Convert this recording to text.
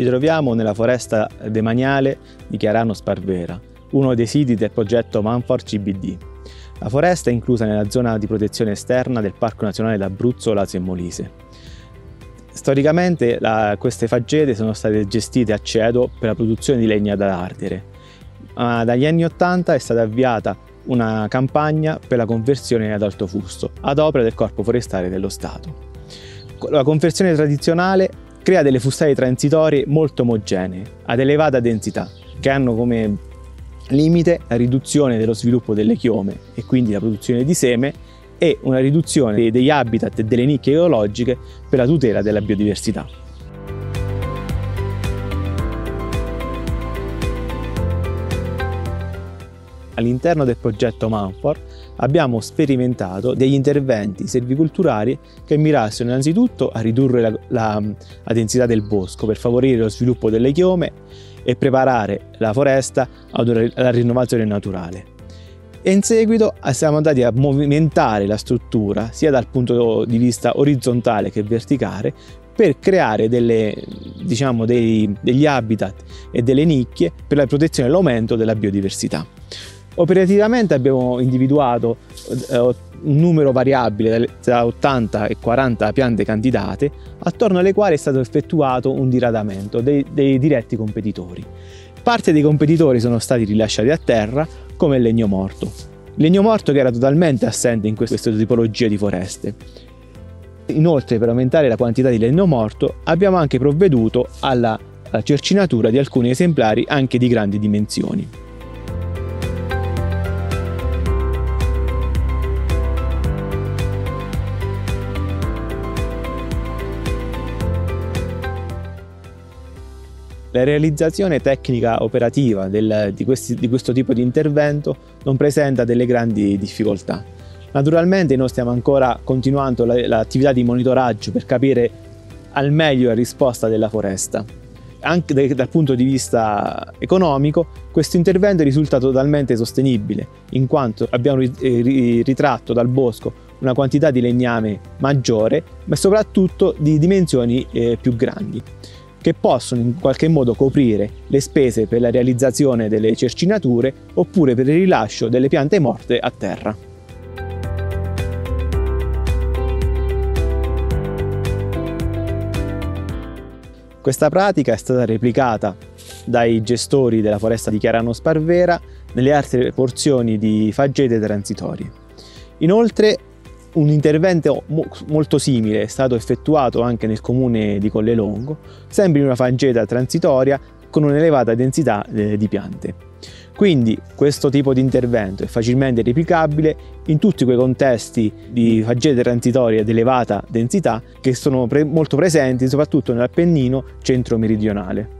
Ci troviamo nella foresta demaniale di Chiarano Sparvera, uno dei siti del progetto Manfor CBD. La foresta è inclusa nella zona di protezione esterna del Parco Nazionale d'Abruzzo Lazio e Molise. Storicamente la, queste faggete sono state gestite a cedo per la produzione di legna da ardere. Ma dagli anni Ottanta è stata avviata una campagna per la conversione ad alto fusto ad opera del Corpo Forestale dello Stato. La conversione tradizionale crea delle fustate transitorie molto omogenee, ad elevata densità, che hanno come limite la riduzione dello sviluppo delle chiome e quindi la produzione di seme e una riduzione degli habitat e delle nicchie ecologiche per la tutela della biodiversità. All'interno del progetto Manfor abbiamo sperimentato degli interventi serviculturali che mirassero innanzitutto a ridurre la, la, la densità del bosco per favorire lo sviluppo delle chiome e preparare la foresta alla rinnovazione naturale. E in seguito siamo andati a movimentare la struttura sia dal punto di vista orizzontale che verticale per creare delle, diciamo, dei, degli habitat e delle nicchie per la protezione e l'aumento della biodiversità. Operativamente abbiamo individuato eh, un numero variabile tra 80 e 40 piante candidate attorno alle quali è stato effettuato un diradamento dei, dei diretti competitori. Parte dei competitori sono stati rilasciati a terra come il legno morto. Legno morto che era totalmente assente in questa tipologia di foreste. Inoltre per aumentare la quantità di legno morto abbiamo anche provveduto alla cercinatura di alcuni esemplari anche di grandi dimensioni. La realizzazione tecnica operativa del, di, questi, di questo tipo di intervento non presenta delle grandi difficoltà. Naturalmente noi stiamo ancora continuando l'attività di monitoraggio per capire al meglio la risposta della foresta. Anche dal punto di vista economico, questo intervento risulta totalmente sostenibile, in quanto abbiamo eh, ritratto dal bosco una quantità di legname maggiore, ma soprattutto di dimensioni eh, più grandi che possono in qualche modo coprire le spese per la realizzazione delle cercinature oppure per il rilascio delle piante morte a terra. Questa pratica è stata replicata dai gestori della foresta di Chiarano Sparvera nelle altre porzioni di faggete transitorie. Inoltre un intervento molto simile è stato effettuato anche nel comune di Collelongo, sempre in una fangeta transitoria con un'elevata densità eh, di piante. Quindi questo tipo di intervento è facilmente replicabile in tutti quei contesti di fagete transitorie ad elevata densità che sono pre molto presenti soprattutto nell'Appennino centro-meridionale.